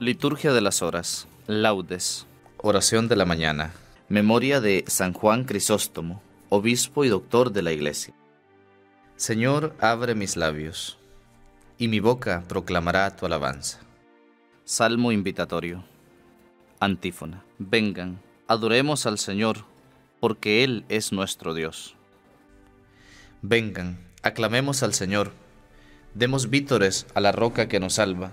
Liturgia de las Horas. Laudes. Oración de la mañana. Memoria de San Juan Crisóstomo, obispo y doctor de la Iglesia. Señor, abre mis labios, y mi boca proclamará tu alabanza. Salmo invitatorio. Antífona. Vengan, adoremos al Señor, porque Él es nuestro Dios. Vengan, aclamemos al Señor, demos vítores a la roca que nos salva.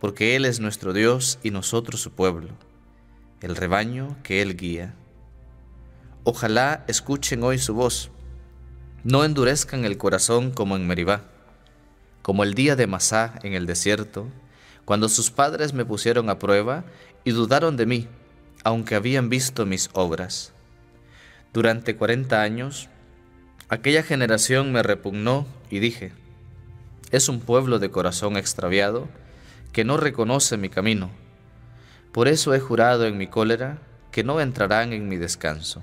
porque Él es nuestro Dios y nosotros su pueblo, el rebaño que Él guía. Ojalá escuchen hoy su voz, no endurezcan el corazón como en Meribá, como el día de Masá en el desierto, cuando sus padres me pusieron a prueba y dudaron de mí, aunque habían visto mis obras. Durante cuarenta años, aquella generación me repugnó y dije, es un pueblo de corazón extraviado, que no reconoce mi camino. Por eso he jurado en mi cólera que no entrarán en mi descanso.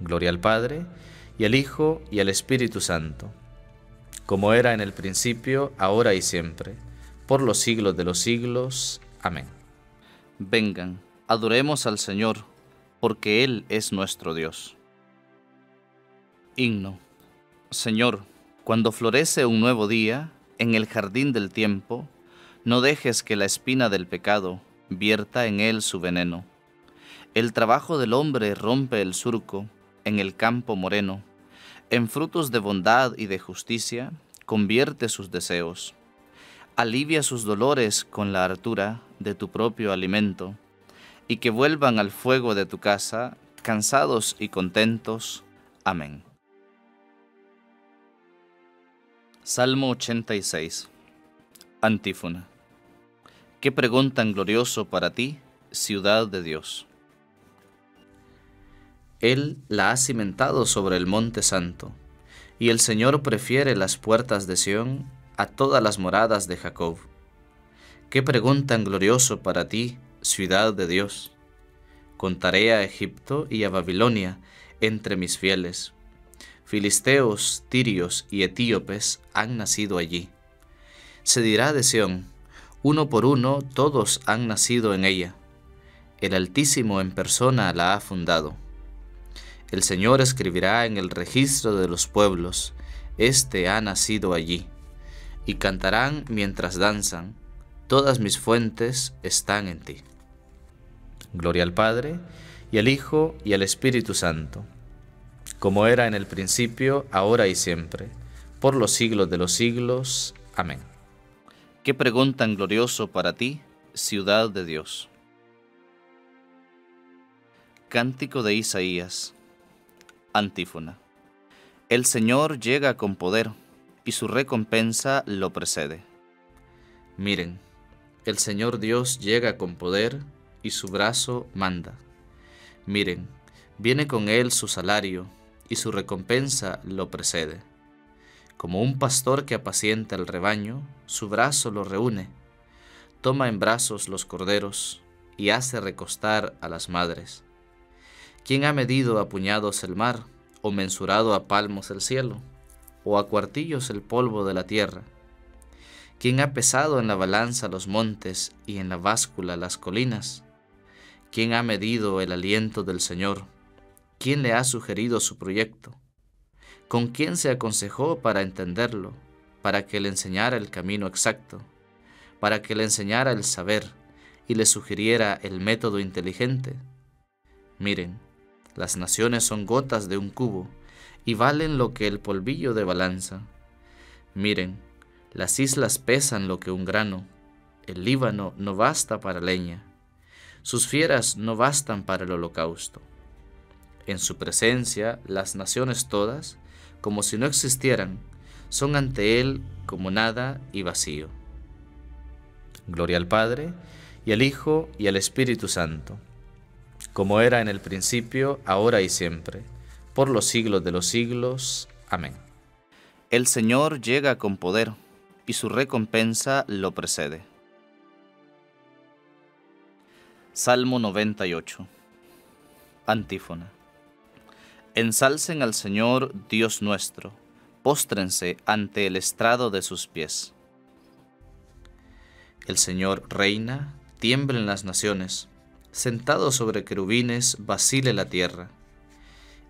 Gloria al Padre, y al Hijo, y al Espíritu Santo, como era en el principio, ahora y siempre, por los siglos de los siglos. Amén. Vengan, adoremos al Señor, porque Él es nuestro Dios. Himno. Señor, cuando florece un nuevo día, en el jardín del tiempo, no dejes que la espina del pecado vierta en él su veneno. El trabajo del hombre rompe el surco en el campo moreno. En frutos de bondad y de justicia convierte sus deseos. Alivia sus dolores con la hartura de tu propio alimento, y que vuelvan al fuego de tu casa, cansados y contentos. Amén. Salmo 86 Antífona. Qué pregunta tan glorioso para ti, ciudad de Dios. Él la ha cimentado sobre el monte santo, y el Señor prefiere las puertas de Sión a todas las moradas de Jacob. Qué pregunta tan glorioso para ti, ciudad de Dios. Contaré a Egipto y a Babilonia entre mis fieles. Filisteos, tirios y etíopes han nacido allí se dirá de Sión, uno por uno todos han nacido en ella. El Altísimo en persona la ha fundado. El Señor escribirá en el registro de los pueblos, Este ha nacido allí. Y cantarán mientras danzan, Todas mis fuentes están en ti. Gloria al Padre, y al Hijo, y al Espíritu Santo, como era en el principio, ahora y siempre, por los siglos de los siglos. Amén. Qué pregunta tan glorioso para ti, ciudad de Dios. Cántico de Isaías. Antífona. El Señor llega con poder y su recompensa lo precede. Miren, el Señor Dios llega con poder y su brazo manda. Miren, viene con él su salario y su recompensa lo precede. Como un pastor que apacienta el rebaño, su brazo lo reúne, toma en brazos los corderos y hace recostar a las madres. ¿Quién ha medido a puñados el mar, o mensurado a palmos el cielo, o a cuartillos el polvo de la tierra? ¿Quién ha pesado en la balanza los montes y en la báscula las colinas? ¿Quién ha medido el aliento del Señor? ¿Quién le ha sugerido su proyecto? ¿Con quién se aconsejó para entenderlo, para que le enseñara el camino exacto, para que le enseñara el saber y le sugiriera el método inteligente? Miren, las naciones son gotas de un cubo y valen lo que el polvillo de balanza. Miren, las islas pesan lo que un grano, el Líbano no basta para leña, sus fieras no bastan para el holocausto. En su presencia las naciones todas como si no existieran, son ante Él como nada y vacío. Gloria al Padre, y al Hijo, y al Espíritu Santo, como era en el principio, ahora y siempre, por los siglos de los siglos. Amén. El Señor llega con poder, y su recompensa lo precede. Salmo 98 Antífona Ensalcen al Señor Dios nuestro, póstrense ante el estrado de sus pies. El Señor reina, tiemblen las naciones, sentado sobre querubines, vacile la tierra.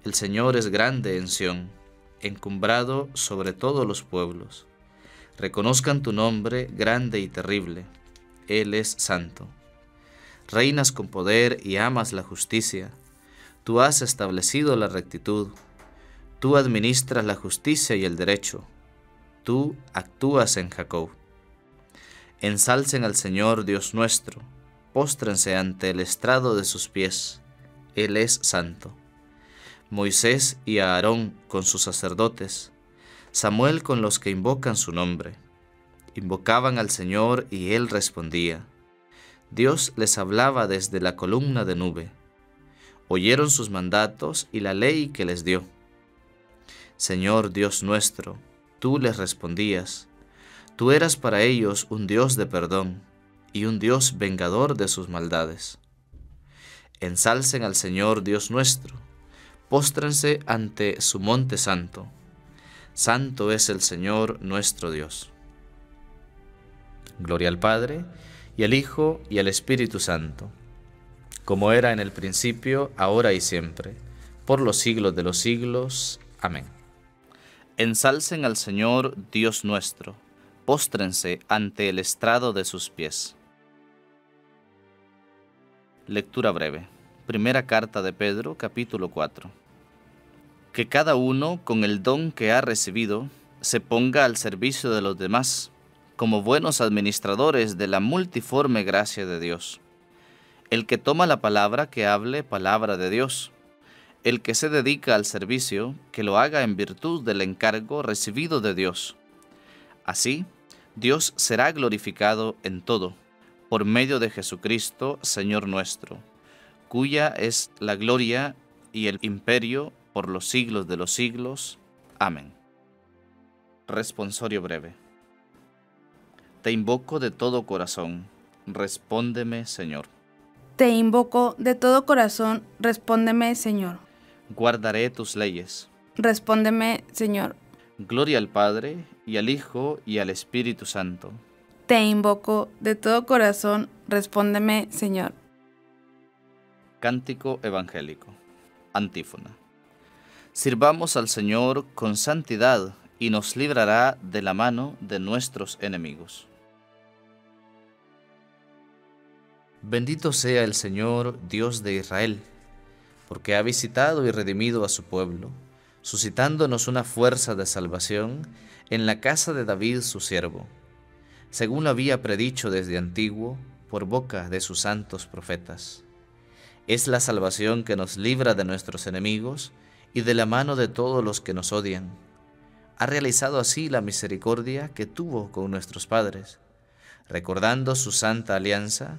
El Señor es grande en Sión, encumbrado sobre todos los pueblos. Reconozcan tu nombre grande y terrible. Él es santo. Reinas con poder y amas la justicia. Tú has establecido la rectitud. Tú administras la justicia y el derecho. Tú actúas en Jacob. Ensalcen al Señor Dios nuestro, póstrense ante el estrado de sus pies. Él es santo. Moisés y Aarón con sus sacerdotes, Samuel con los que invocan su nombre. Invocaban al Señor y Él respondía. Dios les hablaba desde la columna de nube. Oyeron sus mandatos y la ley que les dio. Señor Dios nuestro, tú les respondías Tú eras para ellos un Dios de perdón y un Dios vengador de sus maldades. Ensalcen al Señor Dios nuestro, póstrense ante su monte santo. Santo es el Señor nuestro Dios. Gloria al Padre, y al Hijo, y al Espíritu Santo, como era en el principio, ahora y siempre, por los siglos de los siglos. Amén. Ensalcen al Señor Dios nuestro póstrense ante el estrado de sus pies. Lectura breve. Primera carta de Pedro, capítulo 4. Que cada uno, con el don que ha recibido, se ponga al servicio de los demás, como buenos administradores de la multiforme gracia de Dios. El que toma la palabra, que hable palabra de Dios. El que se dedica al servicio, que lo haga en virtud del encargo recibido de Dios. Así, Dios será glorificado en todo, por medio de Jesucristo, Señor nuestro, cuya es la gloria y el imperio por los siglos de los siglos. Amén. Responsorio breve. Te invoco de todo corazón, respóndeme, Señor. Te invoco de todo corazón, respóndeme, Señor. Guardaré tus leyes. Respóndeme, Señor. Gloria al Padre, y al Hijo, y al Espíritu Santo. Te invoco de todo corazón, respóndeme, Señor. Cántico Evangélico. Antífona. Sirvamos al Señor con santidad, y nos librará de la mano de nuestros enemigos. Bendito sea el Señor, Dios de Israel, porque ha visitado y redimido a su pueblo suscitándonos una fuerza de salvación en la casa de David su siervo, según lo había predicho desde antiguo por boca de sus santos profetas. Es la salvación que nos libra de nuestros enemigos y de la mano de todos los que nos odian. Ha realizado así la misericordia que tuvo con nuestros padres, recordando su santa alianza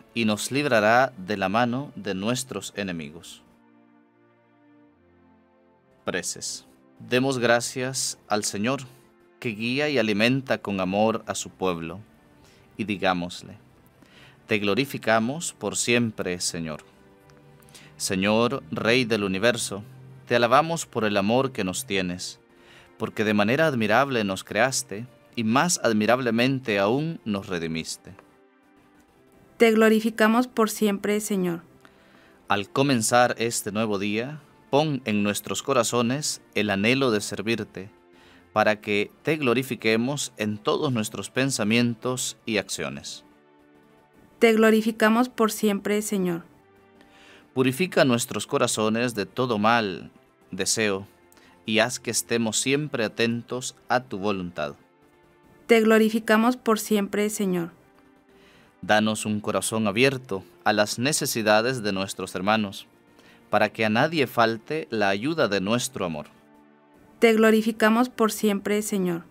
y nos librará de la mano de nuestros enemigos. Preces. Demos gracias al Señor, que guía y alimenta con amor a su pueblo, y digámosle, Te glorificamos por siempre, Señor. Señor, Rey del universo, te alabamos por el amor que nos tienes, porque de manera admirable nos creaste y más admirablemente aún nos redimiste. Te glorificamos por siempre, Señor. Al comenzar este nuevo día, pon en nuestros corazones el anhelo de servirte, para que te glorifiquemos en todos nuestros pensamientos y acciones. Te glorificamos por siempre, Señor. Purifica nuestros corazones de todo mal, deseo, y haz que estemos siempre atentos a tu voluntad. Te glorificamos por siempre, Señor. Danos un corazón abierto a las necesidades de nuestros hermanos, para que a nadie falte la ayuda de nuestro amor. Te glorificamos por siempre, Señor.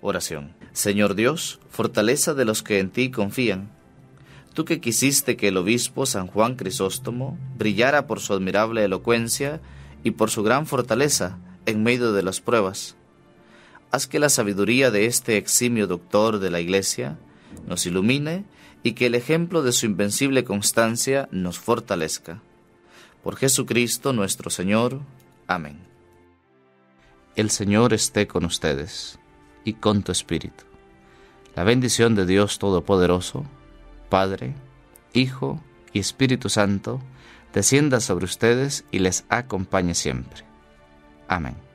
Oración. Señor Dios, fortaleza de los que en ti confían, tú que quisiste que el obispo San Juan Crisóstomo brillara por su admirable elocuencia y por su gran fortaleza en medio de las pruebas, haz que la sabiduría de este eximio doctor de la Iglesia nos ilumine y que el ejemplo de su invencible constancia nos fortalezca. Por Jesucristo nuestro Señor. Amén. El Señor esté con ustedes y con tu espíritu. La bendición de Dios Todopoderoso, Padre, Hijo y Espíritu Santo, descienda sobre ustedes y les acompañe siempre. Amén.